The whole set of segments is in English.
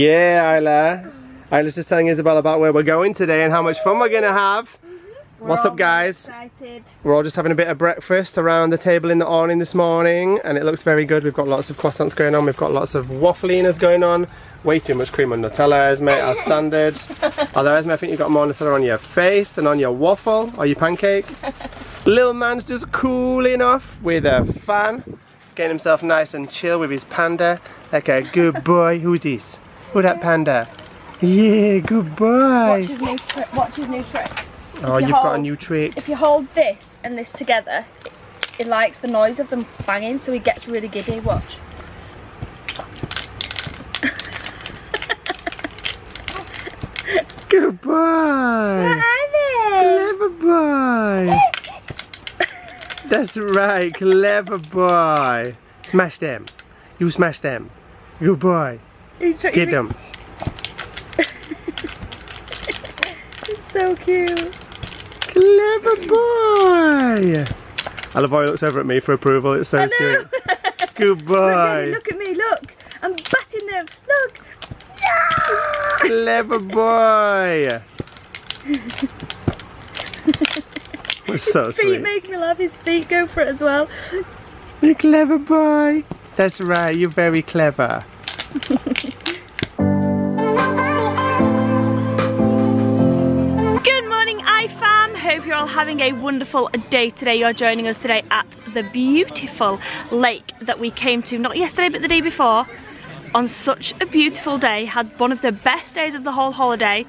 Yeah, Isla. Isla's just telling Isabelle about where we're going today and how much fun we're gonna have. Mm-hmm. We're What's up, guys? Excited. We're all just having a bit of breakfast around the table in the awning this morning and it looks very good. We've got lots of croissants going on. We've got lots of waffleinas going on. Way too much cream on Nutella, Esme, as standard. Although, Esme, I think you've got more Nutella on your face than on your waffle or your pancake. Little man's just cooling off with a fan. Getting himself nice and chill with his panda. Like a good boy. Who's this? Who that panda? Yeah, good boy. Watch his new trick. Watch his new trick. Oh, you you've got a new trick. If you hold this and this together, it, it likes the noise of them banging, so he gets really giddy. Watch. Good boy. Clever boy. That's right, clever boy. Smash them. You smash them. Good boy. Get them. So cute. Clever boy. I love how he looks over at me for approval. It's so know. Good Look, boy. Look at me. Look. I'm batting them. Look. Yeah. Clever boy. It's so Feet sweet. make me laugh. His feet go for it as well. You clever boy. That's right, you're very clever. Having a wonderful day today. You're joining us today at the beautiful lake that we came to not yesterday but the day before on such a beautiful day. Had one of the best days of the whole holiday.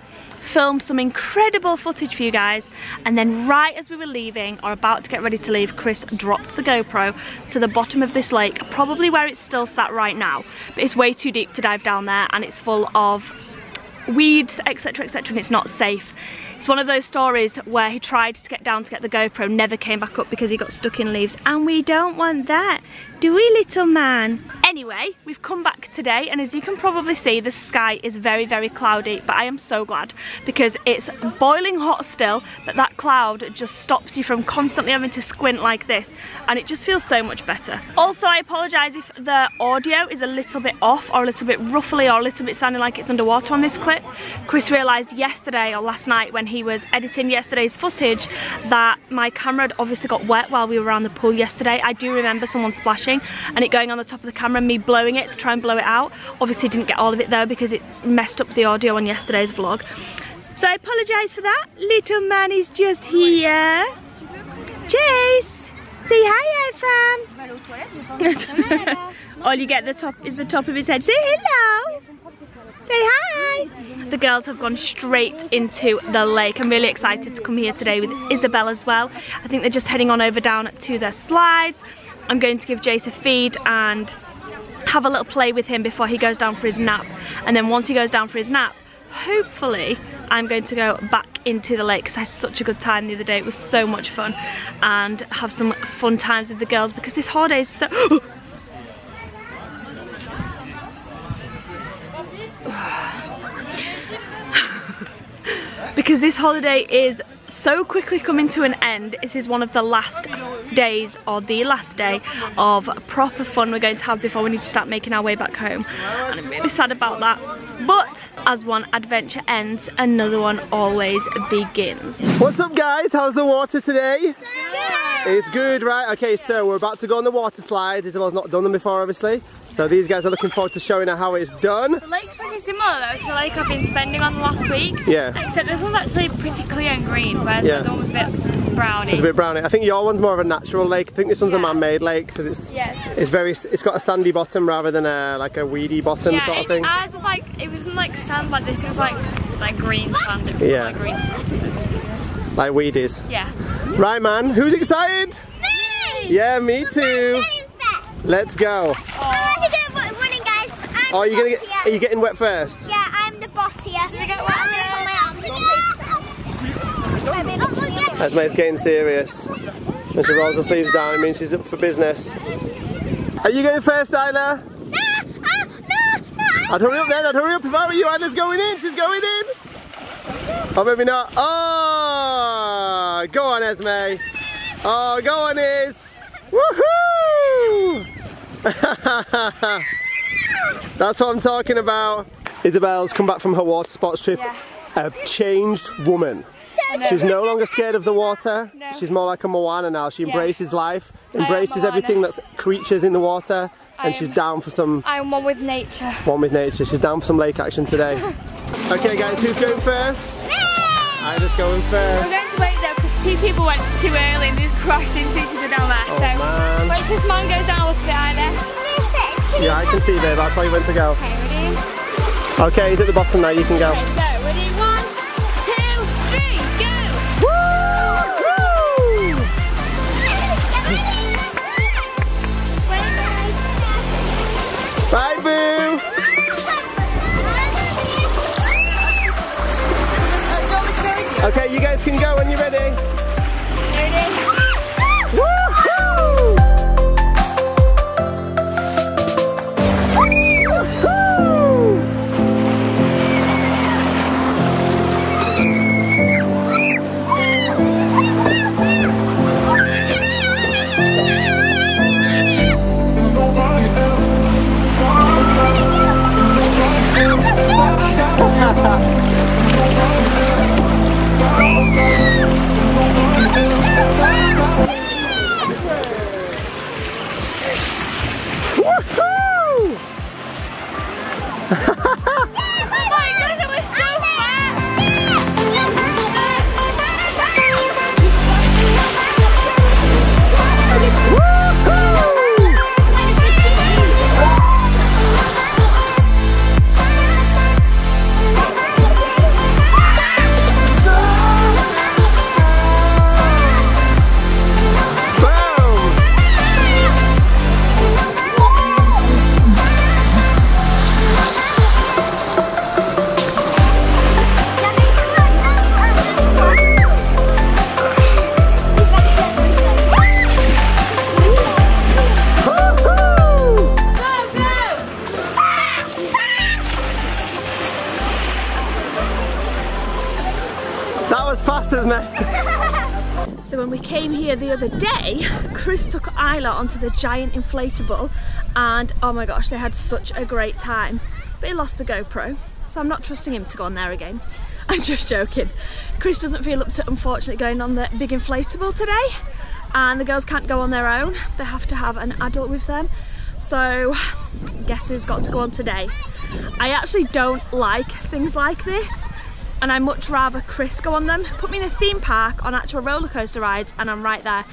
Filmed some incredible footage for you guys and then right as we were leaving or about to get ready to leave Chris dropped the GoPro to the bottom of this lake probably where it's still sat right now but it's way too deep to dive down there and it's full of weeds, etc, etc, and it's not safe. It's one of those stories where he tried to get down to get the GoPro, never came back up because he got stuck in leaves, and we don't want that, do we little man? Anyway, we've come back today, and as you can probably see, the sky is very, very cloudy, but I am so glad because it's boiling hot still, but that cloud just stops you from constantly having to squint like this, and it just feels so much better. Also, I apologise if the audio is a little bit off, or a little bit ruffly, or a little bit sounding like it's underwater on this clip. Chris realised yesterday, or last night, when he was editing yesterday's footage, that my camera had obviously got wet while we were around the pool yesterday. I do remember someone splashing, and it going on the top of the camera, me blowing it to try and blow it out. Obviously didn't get all of it though, because it messed up the audio on yesterday's vlog. So I apologise for that. Little man is just here. Jace! Say hi, fam. All you get the top is the top of his head. Say hello. Say hi. The girls have gone straight into the lake. I'm really excited to come here today with Isabelle as well. I think they're just heading on over down to their slides. I'm going to give Jace a feed and have a little play with him before he goes down for his nap. And then once he goes down for his nap, hopefully I'm going to go back into the lake because I had such a good time the other day. It was so much fun and have some fun times with the girls because this holiday is so... because this holiday is so quickly coming to an end. This is one of the last days or the last day of proper fun we're going to have before we need to start making our way back home. And I'm really sad about that. But as one adventure ends, another one always begins. What's up guys? How's the water today? It's good, right? Okay, so we're about to go on the water slides. Isabelle's not done them before, obviously. So these guys are looking forward to showing her how it's done. The lake's pretty similar though to the lake I've been spending on last week. Yeah. Except this one's actually pretty clear and green, whereas Yeah. the other one was a bit browny. It's a bit browny. I think your one's more of a natural lake. I think this one's a man-made lake because it's Yes. it's very it's got a sandy bottom rather than a like a weedy bottom yeah, sort of it, thing. ours was like it wasn't like sand like this. It was like like green sand. It was Yeah. like green sand. Like weedies. Yeah. Right, man. Who's excited? Me. Yeah, me too. Let's go. Oh, oh you're gonna get? Are you getting wet first? Yeah, I'm the boss here. we get wet That's mate's getting serious. When she rolls her sleeves down, it means she's up for business. Are you going first, Isla? No. No. I'd hurry up then, I'd hurry up if I were you. Isla's going in, she's going in. Oh, maybe not. Oh, go on, Esme. Oh, go on, Is. Woohoo! That's what I'm talking about. Isabelle's come back from her water sports trip Yeah. a changed woman. She's no longer scared of the water. No. She's more like a Moana now. She Yeah. embraces life, embraces everything that's creatures in the water, and I she's down for some I'm one with nature. one with nature. She's down for some lake action today. okay, guys, who's going first? Going We're first. going to wait though because two people went too early and just crashed into each other down there. Oh, so man. wait till this man goes down a little bit either. Yeah, I can see, babe. I'll tell you when to go. Okay, ready? Okay, he's at the bottom now. You can go. Okay, go. When we came here the other day, Chris took Isla onto the giant inflatable and oh my gosh, they had such a great time. But he lost the GoPro, so I'm not trusting him to go on there again. I'm just joking. Chris doesn't feel up to unfortunately going on the big inflatable today and the girls can't go on their own. They have to have an adult with them. So guess who's got to go on today? I actually don't like things like this and I much rather Chris go on them. Put me in a theme park on actual roller coaster rides and I'm right there.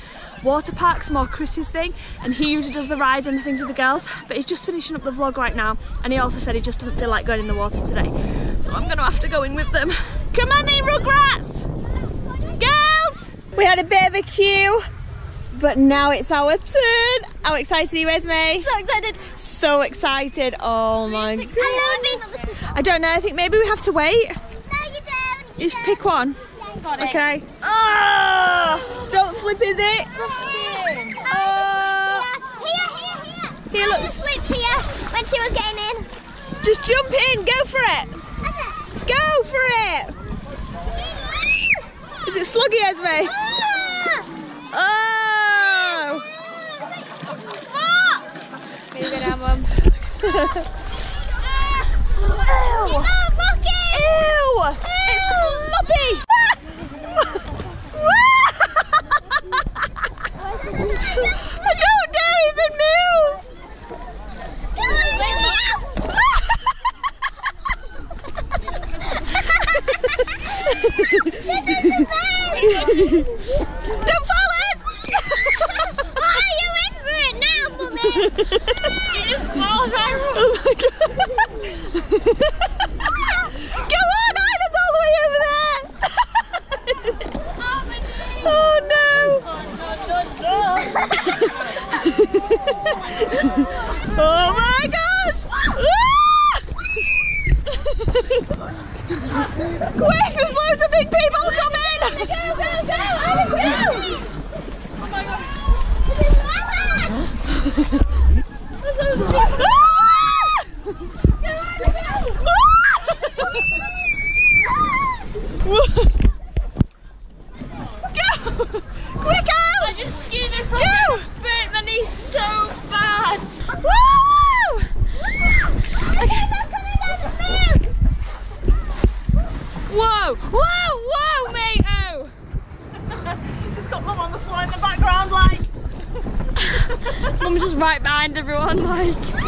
Water park's more Chris's thing and he usually does the rides and the things with the girls but he's just finishing up the vlog right now and he also said he just doesn't feel like going in the water today. So I'm gonna have to go in with them. Come on then Rugrats! Girls! We had a bit of a queue but now it's our turn. How excited are you Esme? So excited. So excited. Oh my god. I love this. I don't know, I think maybe we have to wait. No, you don't. You Just pick one. Got it. Okay. Oh, don't slip, is it? Oh, Here, here, here. Here, I look. slipped here when she was getting in. just jump in. Go for it. Go for it. Is it sluggy, Esme? Ah! Oh. Here you go Mum. Oh, Rocky! Ew! It's sloppy! I don't dare even move! Don't fall it! Are you in for it now, Mummy? Oh my god! Go on, Isla's all the way over there! oh no! oh my gosh! Ah! Quick, there's loads of big people coming! Go, go, go! Isla, go! Oh my Go! Quick, I Al! just skewed it from Go! burnt my knee so bad. Woo! Okay, they're coming down the field! Whoa! Whoa! Whoa, mate! Oh! Just got mum on the floor in the background, like. Mum's just right behind everyone, like.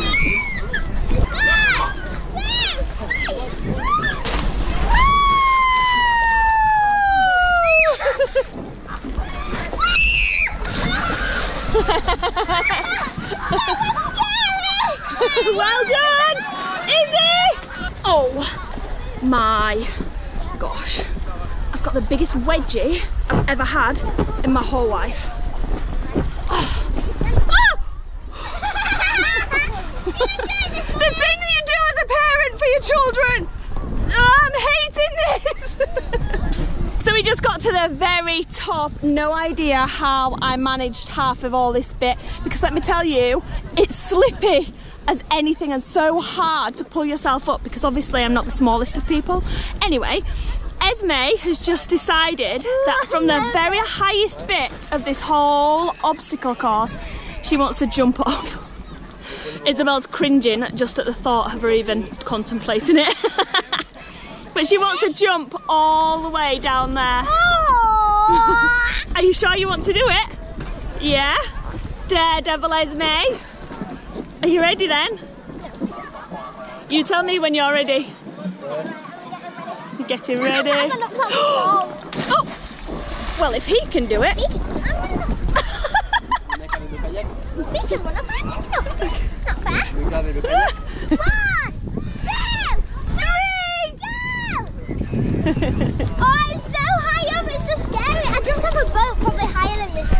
well done, Izzy. Oh my gosh, I've got the biggest wedgie I've ever had in my whole life. The thing that you do as a parent for your children. Oh, I'm hating this. so we just got to the very top. No idea how I managed half of all this bit because let me tell you, it's slippy as anything and so hard to pull yourself up because obviously I'm not the smallest of people. Anyway, Esme has just decided oh, that from the very highest bit of this whole obstacle course, she wants to jump off. Isabelle's cringing just at the thought of her even contemplating it. but she wants to jump all the way down there. Are you sure you want to do it? Yeah? Daredevil Esme? Are you ready then? You tell me when you're ready. You're getting ready. Oh! Well, if he can do it. Oh, it's so high up, it's just scary. I jumped off a boat probably higher than this.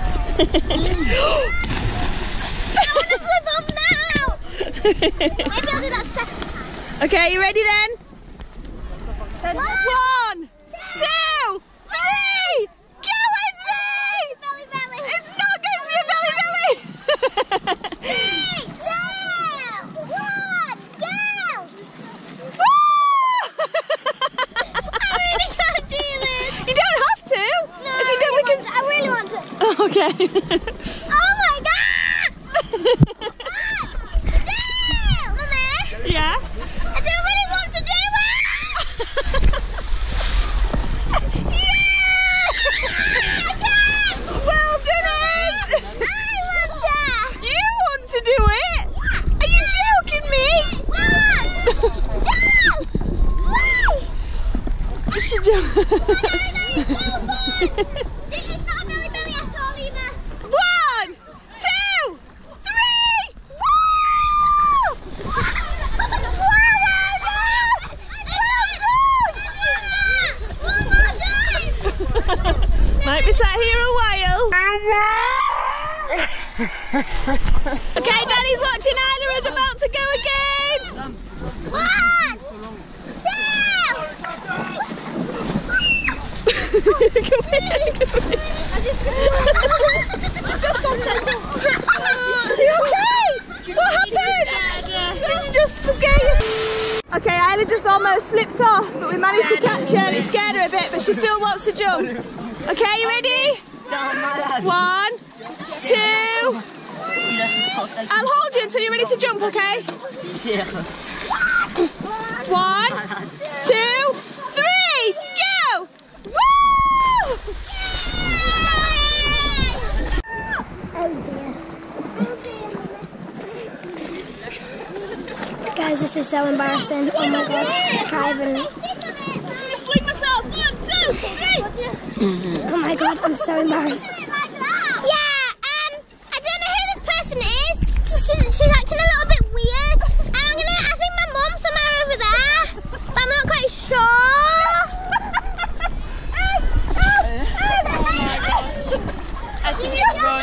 I want to flip off now. Maybe I'll do that second time. Okay, you ready then? One, One, two, three! Go, Esme! belly, belly. It's not going to be a belly belly! Three, two, one, go. I really can't do this. you don't have to. No, if you I don't, we really can. want to- I really want to. Okay. Oh my god! One, two, Mummy. yeah. I don't really want to do it. yeah! Well done, Ez. I want to. You want to do it? Are you joking me? One, two, three. You should jump. This is not a belly belly at all either. One, two, three! Might be sat here a while. okay, Daddy's watching. Isla is about to go again. Okay? What happened? Did you just scare you? Okay, Isla just almost slipped off, but we managed to catch her and it scared her a bit, but she still wants to jump. Okay, you ready? One, two. I'll hold you until you're ready to jump, okay? One, two, three, go! Woo! Oh dear. Guys, this is so embarrassing. Oh my god. I can't even. Fling myself. One, two, three. Oh my god, I'm so embarrassed. Yeah, um, I don't know who this person is. She's, she's acting a little bit weird. And I'm gonna, I think my mom's somewhere over there. But I'm not quite sure. I think we should run.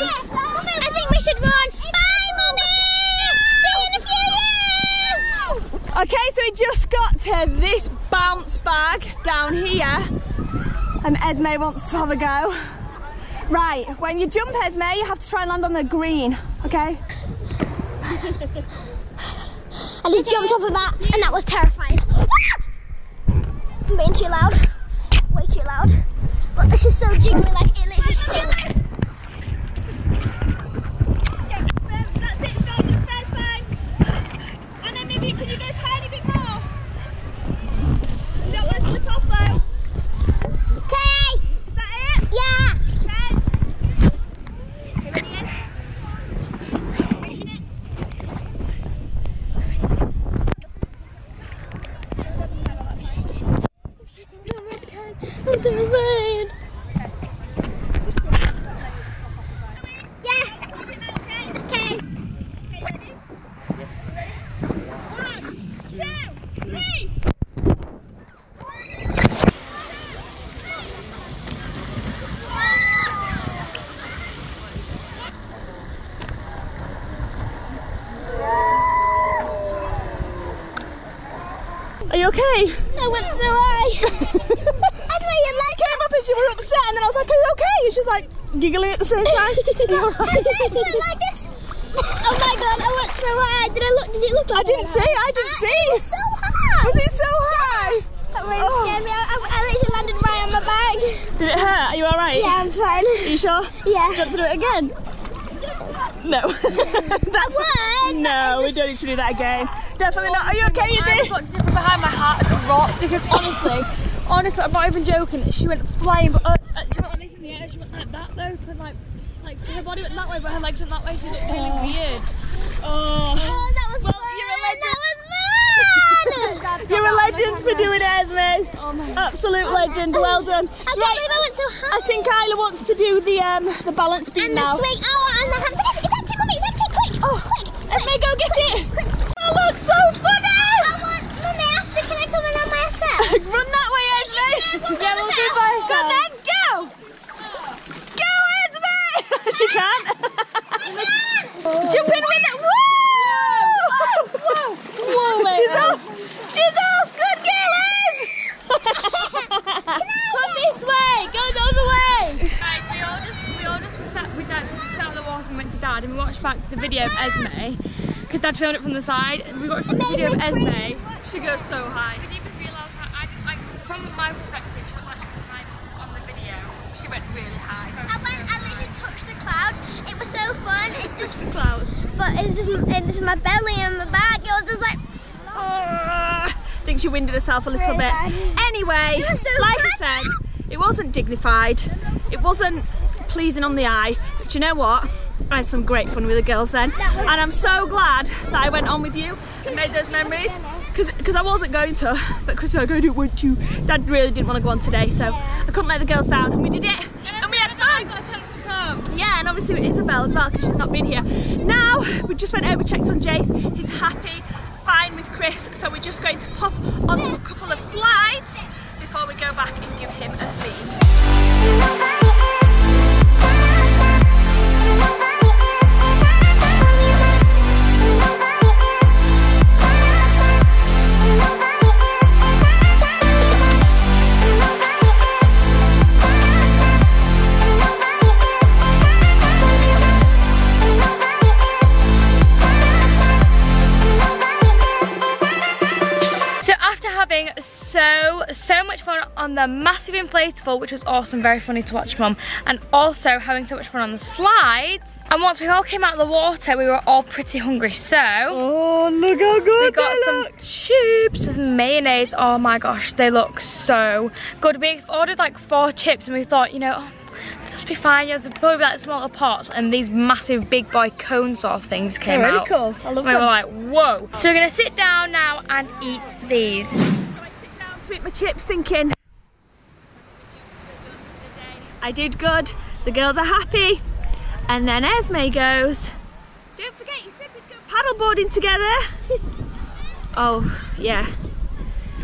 I think we should run. Bye, Mummy! See you in a few years! Okay, so we just got to this bounce bag down here, and Wants to have a go. Right, when you jump, Esme, you have to try and land on the green, okay? I just jumped off of that, and that was terrifying. Ah! I'm being too loud. Way too loud. But this is so jiggly, like it literally sits. That's it, stay, just stay fine. And then maybe, could you go a tiny bit more? You don't want to slip off though. I'm terrified. Yeah. Okay. One, two, three. Are you okay? I went so high. That's why you like Came up and she was upset, and then I was like, "Are you okay?" And she's like giggling at the same time. Are you alright? like this. Oh my god, I went so high. Did I look? Did it look like I didn't see. I didn't It see. was so high. Was it so high? That really Oh. scared me. I, I, I literally landed right on my back. Did it hurt? Are you alright? Yeah, I'm fine. Are you sure? Yeah. Do you want to do it again? No. That's would. No, I we don't need to do that again. Definitely not. Are you okay, I Izzy? got just behind my heart dropped because honestly, honestly, I'm not even joking. She went flying, but uh, uh, she went like this in the air. She went like that though, 'cause, like, like her body went that way, but her legs went that way. She looked really weird. Oh. Oh, that was Well, fun. you're a legend. That was. You're a legend for doing it, Esme. Oh my Absolute legend. Well done. I can't believe I went so high. I think Isla wants to do the um the balance beam and now. the swing. Oh, and the hamster. It's empty, mummy. It's empty. Quick. Oh, quick. Esme, go get it. That looks so funny. I want, mummy. After, can I come in on myself? Run that way, Esme. Yeah, we'll do by Go then, go. Go, Esme. she can't. Jump in with it. Whoa! Whoa! Whoa! She's off. She's off. Good girl, Ez. Come this way, go the other way. Guys, we all just we all just were sat with Dad we just out of the water and went to Dad and we watched back the video of Esme because Dad filmed it from the side and we watched the video of Esme. She goes so high. Did you even realise how I did like from my perspective she looked like she was high on the video. She went really high. I went. I literally touched the cloud. It was so fun. It's just, Clouds. but it's just, it's my belly and my back. It was just like. Ah, oh. I think she winded herself a little Really bit. bad. Anyway, so like I said, it wasn't dignified. It wasn't pleasing on the eye. But you know what? I had some great fun with the girls then. And I'm so glad that I went on with you and made those memories. Because I wasn't going to, but Chris I don't want to. Dad really didn't want to go on today, so I couldn't let the girls down. And we did it. And we had I fun. got a chance to come. Yeah, and obviously with Isabelle as well because she's not been here. Now we just went over, checked on Jace. He's happy, fine with Chris. So we're just going to pop onto a couple of slides before we go back and give him a feed. The massive inflatable, which was awesome, very funny to watch mum, and also having so much fun on the slides. And once we all came out of the water, we were all pretty hungry. So Oh, look how good we got some chips with mayonnaise. Oh my gosh, they look so good. We ordered like four chips and we thought, you know, oh, this be fine. You know, they're probably like smaller pots and these massive big boy cone sort of things came really out. cool. I love them. We were like, whoa. So we're gonna sit down now and eat these. So I sit down to eat my chips thinking, juices are done for the day. I did good, the girls are happy. And then Esme goes, don't forget you said we'd go paddleboarding together. oh, yeah.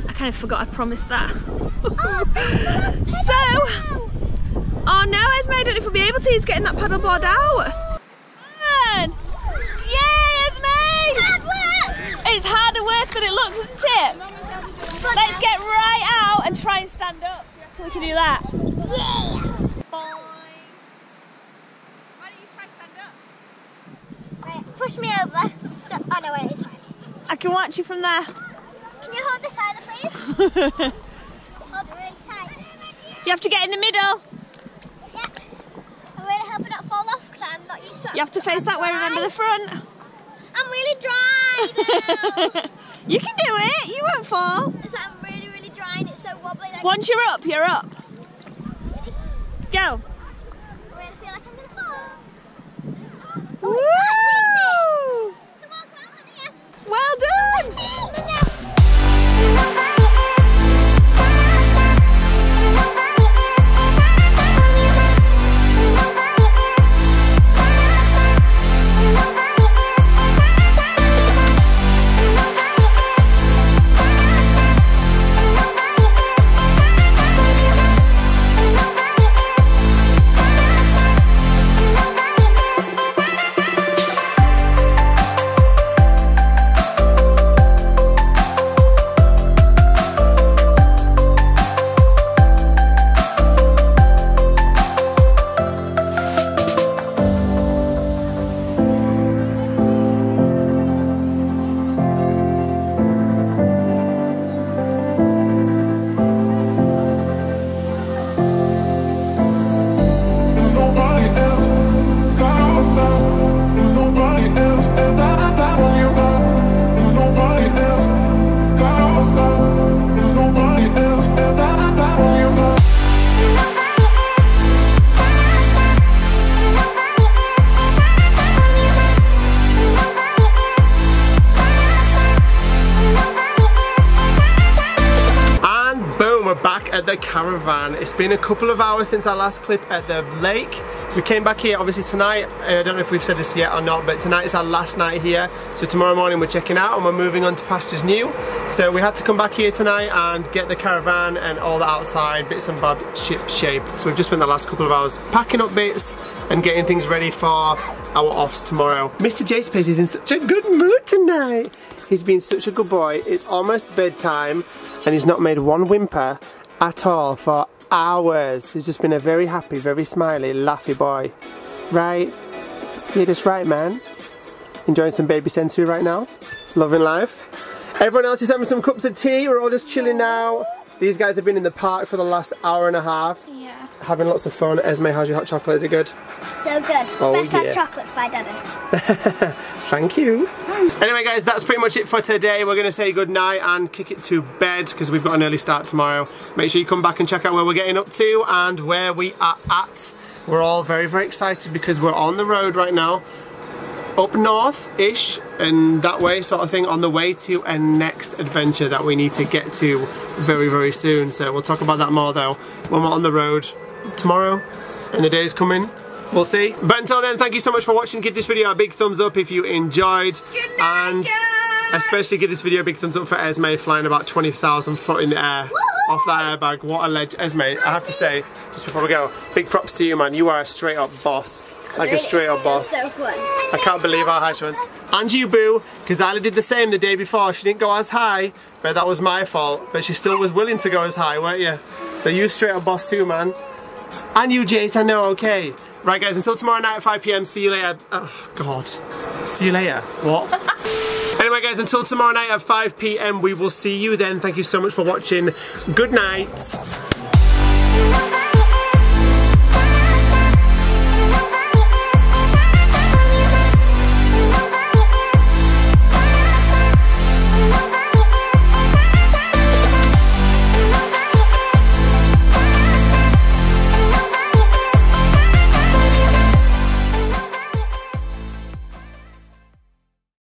I kind of forgot I promised that. so, oh no Esme, I don't know if we'll be able to, he's getting that paddleboard out. Fun. Yay Esme! It's harder work than it looks, isn't it? Let's get right out and try and stand up. Do you reckon we can do that? Yeah. Boing. Why don't you try stand up? Right, push me over. So, oh no, wait, it's fine. I can watch you from there. Can you hold this either, please? hold it really tight. You have to get in the middle. Yep. I'm really hoping not fall off because I'm not used to it. You have to face that way, remember the front. I'm really dry. You can do it, you won't fall. it's like I'm really, really dry and it's so wobbly. Like, Once you're up, you're up. Go. It's been a couple of hours since our last clip at the lake. We came back here obviously tonight, uh, I don't know if we've said this yet or not, but tonight is our last night here. So tomorrow morning we're checking out and we're moving on to pastures new. So we had to come back here tonight and get the caravan and all the outside bits and bad ship shape. So we've just spent the last couple of hours packing up bits and getting things ready for our offs tomorrow. Mr. J Space is in such a good mood tonight. He's been such a good boy. It's almost bedtime and he's not made one whimper at all for hours. He's just been a very happy, very smiley, laughy boy. Right? You're just right, man. Enjoying some baby sensory right now. Loving life. Everyone else is having some cups of tea. We're all just chilling now. These guys have been in the park for the last hour and a half. Yeah. Having lots of fun. Esme, how's your hot chocolate? Is it good? So good. Oh, Best hot yeah. chocolates by Daddy. Thank you. Anyway guys, that's pretty much it for today. We're going to say goodnight and kick it to bed because we've got an early start tomorrow. Make sure you come back and check out where we're getting up to and where we are at. We're all very, very excited because we're on the road right now. Up north-ish and that way sort of thing on the way to a next adventure that we need to get to very, very soon. So we'll talk about that more though when we're on the road tomorrow and the days coming. We'll see. But until then, thank you so much for watching. Give this video a big thumbs up if you enjoyed. and especially give this video a big thumbs up for Esme flying about 20,000 foot in the air off that airbag. What a leg. Esme, I have to say, just before we go, big props to you, man. You are a straight up boss. Like a straight up boss. So. I can't believe how high she went. And you, Boo, because Isla did the same the day before. She didn't go as high, but that was my fault. But she still was willing to go as high, weren't you? So you straight up boss too, man. And you, Jace, I know, okay. Right, guys, until tomorrow night at 5pm, see you later. Oh, God. See you later. What? anyway, guys, until tomorrow night at 5pm, we will see you then. Thank you so much for watching. Good night.